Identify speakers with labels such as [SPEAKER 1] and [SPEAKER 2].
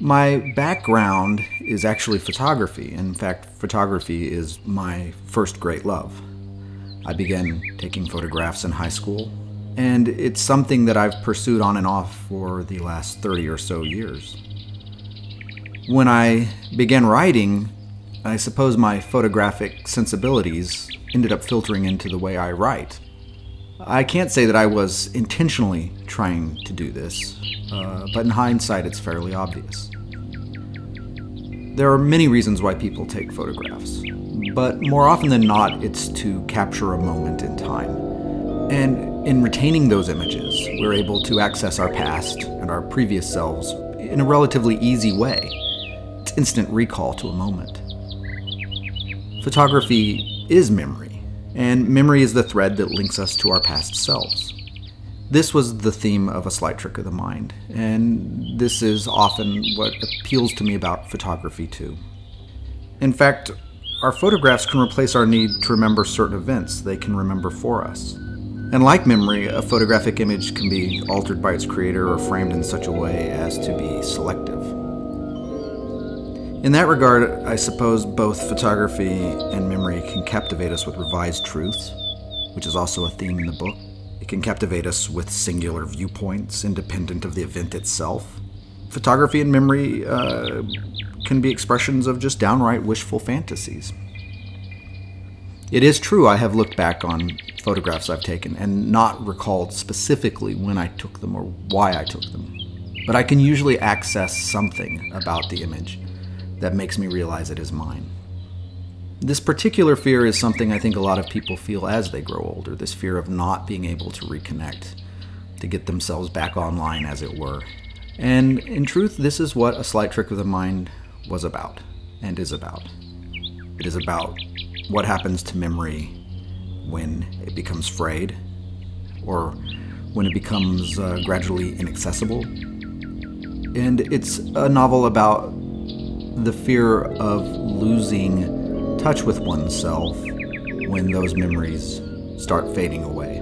[SPEAKER 1] My background is actually photography. In fact, photography is my first great love. I began taking photographs in high school, and it's something that I've pursued on and off for the last 30 or so years. When I began writing, I suppose my photographic sensibilities ended up filtering into the way I write. I can't say that I was intentionally trying to do this, uh, but in hindsight, it's fairly obvious. There are many reasons why people take photographs, but more often than not, it's to capture a moment in time. And in retaining those images, we're able to access our past and our previous selves in a relatively easy way. It's instant recall to a moment. Photography is memory, and memory is the thread that links us to our past selves. This was the theme of A Slight Trick of the Mind, and this is often what appeals to me about photography, too. In fact, our photographs can replace our need to remember certain events they can remember for us. And like memory, a photographic image can be altered by its creator or framed in such a way as to be selective. In that regard, I suppose both photography and memory can captivate us with revised truths, which is also a theme in the book. It can captivate us with singular viewpoints, independent of the event itself. Photography and memory uh, can be expressions of just downright wishful fantasies. It is true I have looked back on photographs I've taken and not recalled specifically when I took them or why I took them. But I can usually access something about the image that makes me realize it is mine. This particular fear is something I think a lot of people feel as they grow older this fear of not being able to reconnect, to get themselves back online, as it were. And in truth, this is what A Slight Trick of the Mind was about and is about. It is about what happens to memory when it becomes frayed or when it becomes uh, gradually inaccessible. And it's a novel about the fear of losing touch with oneself when those memories start fading away.